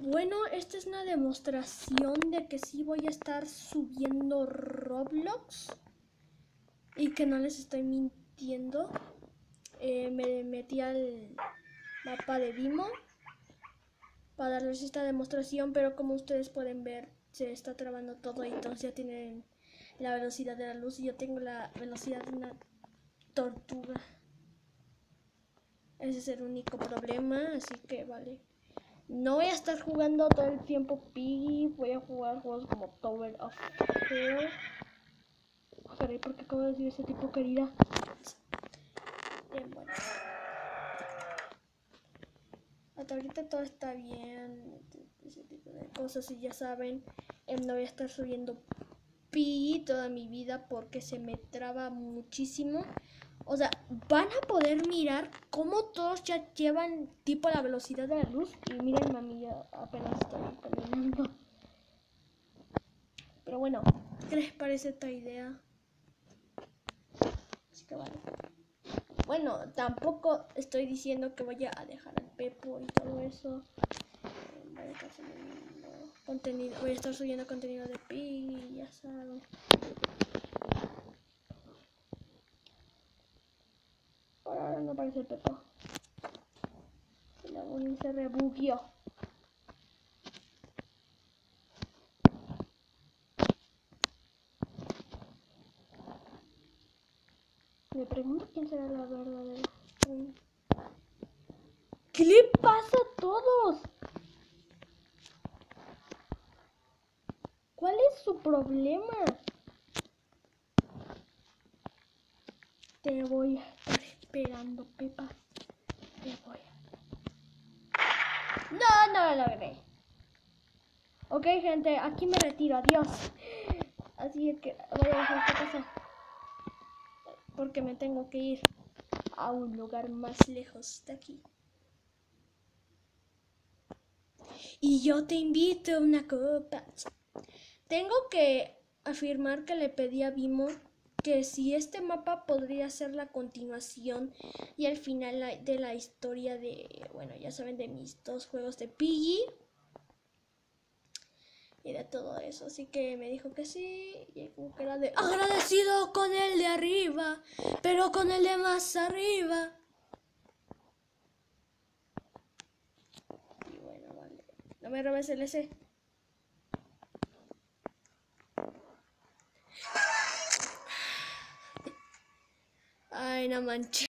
Bueno, esta es una demostración de que sí voy a estar subiendo Roblox y que no les estoy mintiendo. Eh, me metí al mapa de Vimo para darles esta demostración, pero como ustedes pueden ver, se está trabando todo y entonces ya tienen la velocidad de la luz y yo tengo la velocidad de una tortuga. Ese es el único problema, así que vale. No voy a estar jugando todo el tiempo Piggy, voy a jugar juegos como Tower of Hell. Caray, porque acabo de decir ese tipo querida. Bien, bueno. Hasta ahorita todo está bien, ese tipo de cosas y ya saben, em, no voy a estar subiendo Piggy toda mi vida porque se me traba muchísimo. O sea, van a poder mirar cómo todos ya llevan tipo la velocidad de la luz. Y miren, mami, apenas estoy terminando. Pero bueno, ¿qué les parece esta idea? Así que vale. Bueno, tampoco estoy diciendo que vaya a dejar el Pepo y todo eso. Voy a estar subiendo contenido, voy a estar subiendo contenido de Pi, ya saben. Por el Pepo. La Bonnie se rebugió. Me pregunto quién será la verdadera. ¿Qué le pasa a todos? ¿Cuál es su problema? Te voy a esperando, Pepa. Te voy a... No, no lo logré. Ok, gente, aquí me retiro. Adiós. Así es que voy a dejar esta casa. Porque me tengo que ir a un lugar más lejos de aquí. Y yo te invito a una copa. Tengo que afirmar que le pedí a Vimo que si este mapa podría ser la continuación y al final de la historia de, bueno, ya saben, de mis dos juegos de Piggy y de todo eso. Así que me dijo que sí y como que era de agradecido con el de arriba, pero con el de más arriba. Y bueno, vale. No me robes el S. naman.